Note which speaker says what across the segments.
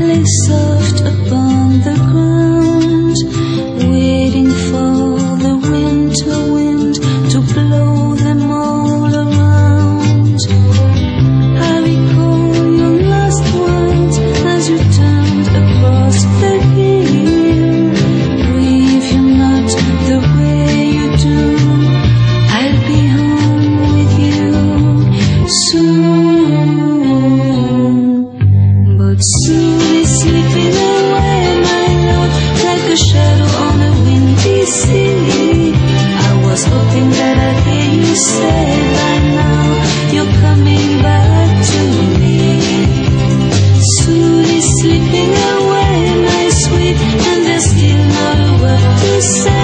Speaker 1: lay soft upon shadow on a windy sea. I was hoping that I'd hear you say by now you're coming back to me. Soon Slowly slipping away, my sweet, and there's still not a word to say.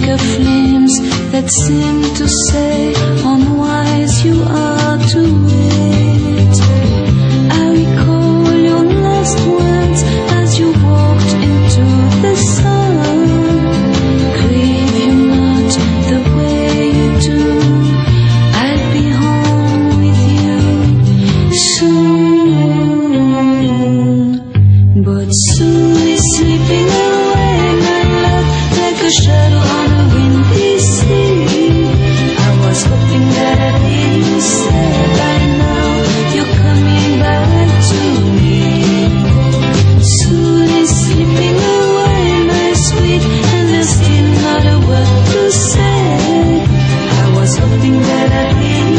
Speaker 1: like flames that seem to say on one something that I hate.